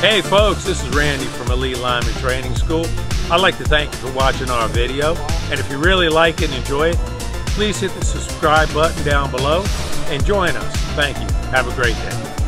Hey folks, this is Randy from Elite Lineman Training School. I'd like to thank you for watching our video. And if you really like it and enjoy it, please hit the subscribe button down below and join us. Thank you. Have a great day.